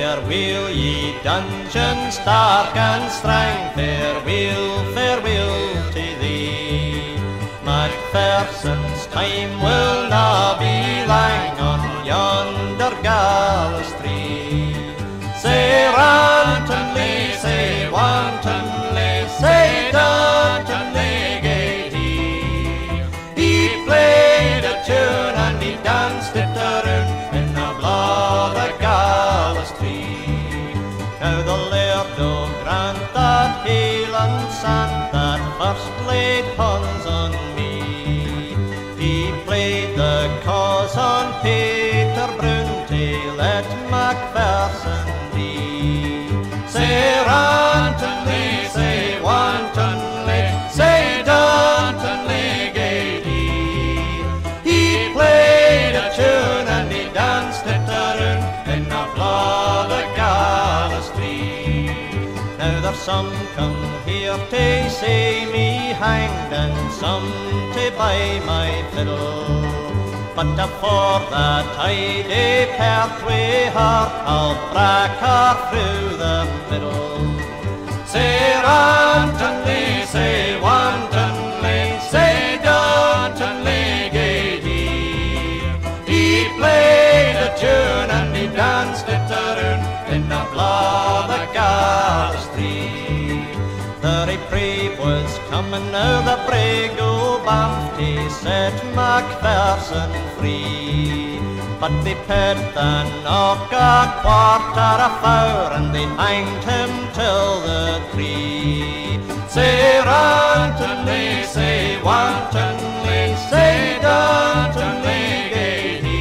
Farewell, ye dungeons dark and strang, farewell, farewell to thee. Macpherson's time will na be lang on yonder gallows tree. Say rantonly, say wantonly, Hieland that first laid hands on me. He played the cause on Peter Now there's some come here to see me hanged and some to buy my fiddle. But for that tidy pathway heart, I'll break her through the middle. Say rantonly, say wantonly, say duntonly gay he. He played a tune and he danced it around in the blood The reprieve was coming now the brig o' to set Macpherson free. But they paid the knock a quarter of hour and they hanged him till the tree. Say rantonly, say wantonly, say duntonly gay he.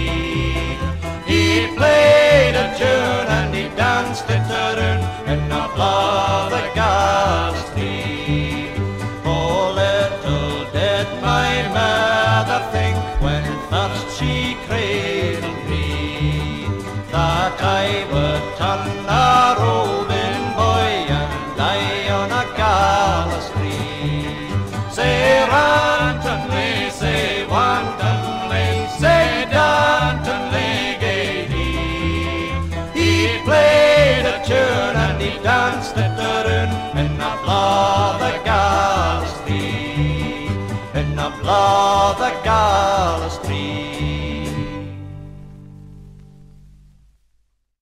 He played a tune and he danced it around in the blood would